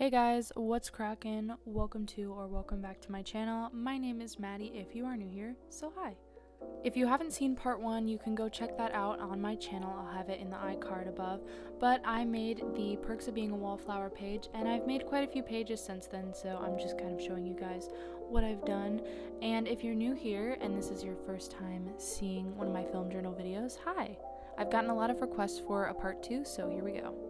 Hey guys, what's crackin'? Welcome to or welcome back to my channel. My name is Maddie if you are new here, so hi. If you haven't seen part one, you can go check that out on my channel. I'll have it in the iCard above. But I made the Perks of Being a Wallflower page, and I've made quite a few pages since then, so I'm just kind of showing you guys what I've done. And if you're new here and this is your first time seeing one of my film journal videos, hi! I've gotten a lot of requests for a part two, so here we go.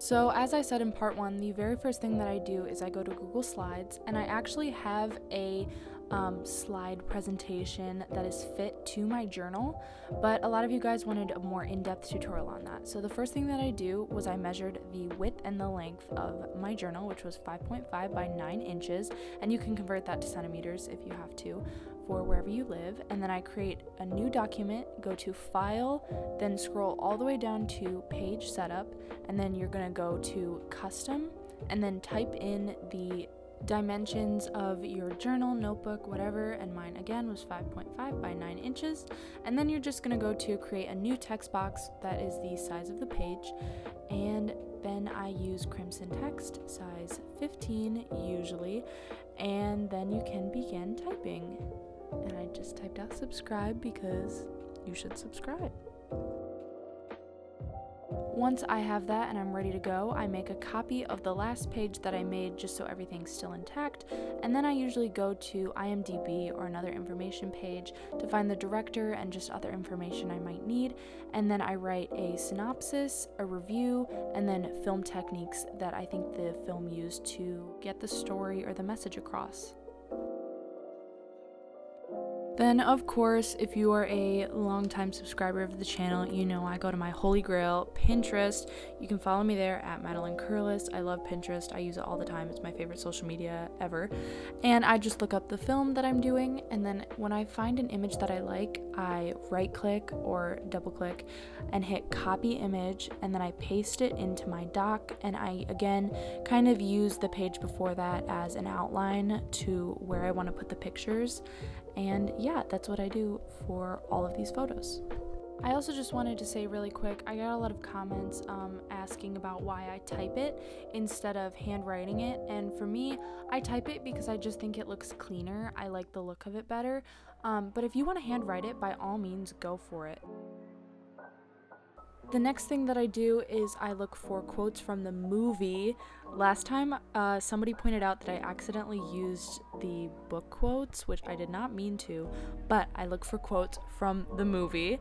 So as I said in part one, the very first thing that I do is I go to Google Slides and I actually have a um, slide presentation that is fit to my journal, but a lot of you guys wanted a more in-depth tutorial on that. So the first thing that I do was I measured the width and the length of my journal, which was 5.5 by 9 inches, and you can convert that to centimeters if you have to for wherever you live. And then I create a new document, go to File, then scroll all the way down to Page Setup, and then you're gonna go to Custom, and then type in the dimensions of your journal, notebook, whatever, and mine again was 5.5 by 9 inches. And then you're just gonna go to create a new text box that is the size of the page, and then I use crimson text, size 15 usually, and then you can begin typing and I just typed out subscribe because you should subscribe. Once I have that and I'm ready to go, I make a copy of the last page that I made just so everything's still intact, and then I usually go to IMDb or another information page to find the director and just other information I might need, and then I write a synopsis, a review, and then film techniques that I think the film used to get the story or the message across. Then, of course, if you are a longtime subscriber of the channel, you know I go to my holy grail, Pinterest. You can follow me there at Madeline Curless. I love Pinterest. I use it all the time. It's my favorite social media ever. And I just look up the film that I'm doing, and then when I find an image that I like, I right click or double click and hit copy image, and then I paste it into my doc. And I again kind of use the page before that as an outline to where I want to put the pictures. And yeah, that's what I do for all of these photos. I also just wanted to say really quick I got a lot of comments um, asking about why I type it instead of handwriting it. And for me, I type it because I just think it looks cleaner. I like the look of it better. Um, but if you want to handwrite it, by all means, go for it. The next thing that I do is I look for quotes from the movie. Last time, uh, somebody pointed out that I accidentally used the book quotes, which I did not mean to, but I look for quotes from the movie.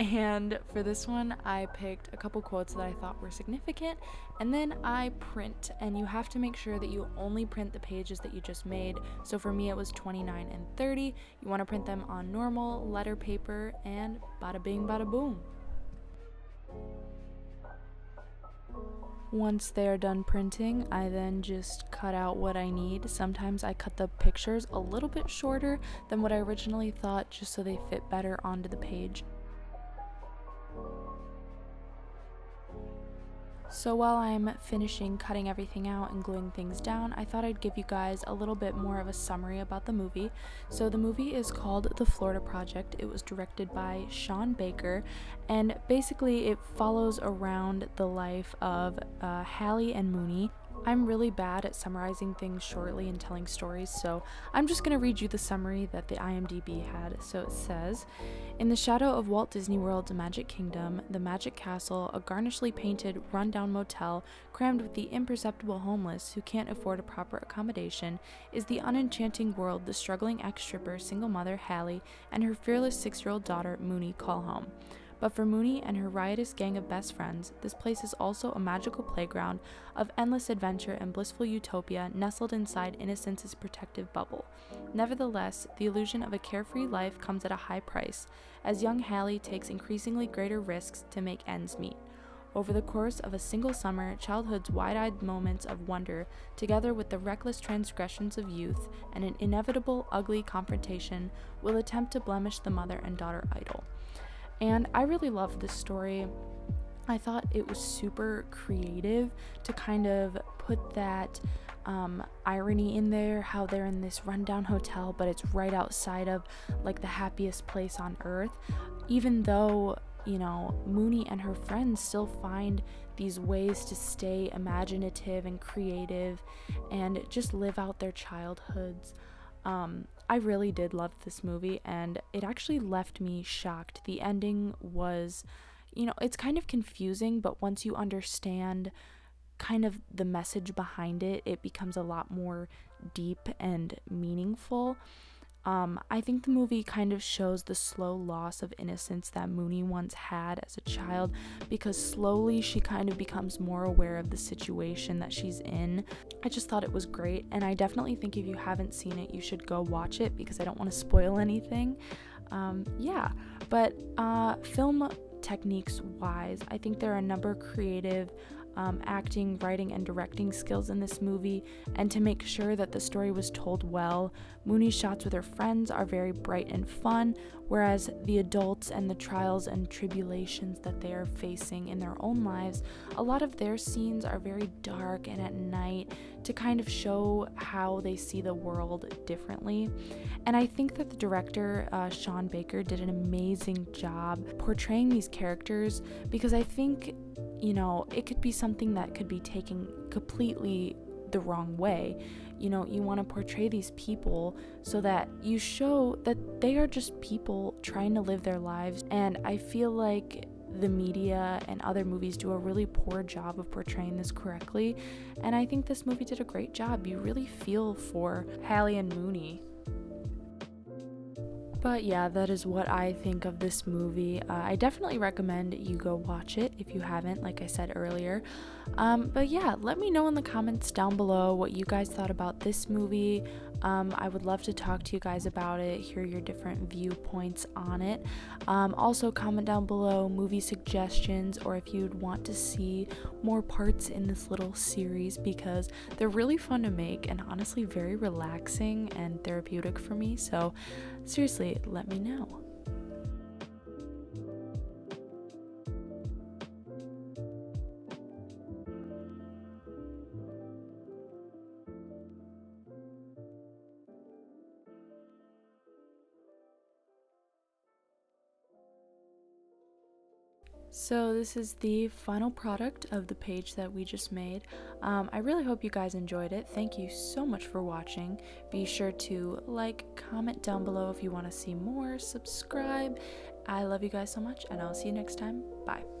And for this one, I picked a couple quotes that I thought were significant, and then I print. And you have to make sure that you only print the pages that you just made. So for me, it was 29 and 30. You want to print them on normal letter paper, and bada bing, bada boom. Once they're done printing, I then just cut out what I need. Sometimes I cut the pictures a little bit shorter than what I originally thought just so they fit better onto the page. So while I'm finishing cutting everything out and gluing things down, I thought I'd give you guys a little bit more of a summary about the movie. So the movie is called The Florida Project. It was directed by Sean Baker, and basically it follows around the life of uh, Halley and Moonee, I'm really bad at summarizing things shortly and telling stories, so I'm just going to read you the summary that the IMDb had. So it says In the shadow of Walt Disney World's Magic Kingdom, the Magic Castle, a garnishly painted, rundown motel crammed with the imperceptible homeless who can't afford a proper accommodation, is the unenchanting world the struggling ex stripper, single mother Halley, and her fearless six year old daughter Moonee call home. But for Moonee and her riotous gang of best friends, this place is also a magical playground of endless adventure and blissful utopia nestled inside innocence's protective bubble. Nevertheless, the illusion of a carefree life comes at a high price, as young Halley takes increasingly greater risks to make ends meet. Over the course of a single summer, childhood's wide eyed moments of wonder, together with the reckless transgressions of youth and an inevitable ugly confrontation, will attempt to blemish the mother and daughter idyll. And I really loved this story. I thought it was super creative to kind of put that um, irony in there how they're in this rundown hotel, but it's right outside of like the happiest place on earth. Even though you know, Moonee and her friends still find these ways to stay imaginative and creative and just live out their childhoods. Um, I really did love this movie and it actually left me shocked. The ending was, you know, it's kind of confusing, but once you understand kind of the message behind it, it becomes a lot more deep and meaningful. Um, I think the movie kind of shows the slow loss of innocence that Moonee once had as a child because slowly she kind of becomes more aware of the situation that she's in. I just thought it was great, and I definitely think if you haven't seen it, you should go watch it because I don't want to spoil anything. Um, yeah, but uh, film techniques wise, I think there are a number of creative um, acting, writing, and directing skills in this movie, and to make sure that the story was told well. Moonee's shots with her friends are very bright and fun, whereas the adults and the trials and tribulations that they are facing in their own lives, a lot of their scenes are very dark and at night to kind of show how they see the world differently. And I think that the director, uh, Sean Baker, did an amazing job portraying these characters because I think you know, it could be something that could be taken completely the wrong way. You know, you want to portray these people so that you show that they are just people trying to live their lives. And I feel like the media and other movies do a really poor job of portraying this correctly. And I think this movie did a great job. You really feel for Halley and Moonee. But yeah, that is what I think of this movie. Uh, I definitely recommend you go watch it if you haven't, like I said earlier. Um, but yeah, let me know in the comments down below what you guys thought about this movie. Um, I would love to talk to you guys about it, hear your different viewpoints on it. Um, also, comment down below movie suggestions or if you'd want to see more parts in this little series because they're really fun to make and honestly very relaxing and therapeutic for me. So, seriously, let me know. So this is the final product of the page that we just made. Um, I really hope you guys enjoyed it. Thank you so much for watching. Be sure to like, comment down below if you want to see more, subscribe. I love you guys so much, and I'll see you next time. Bye.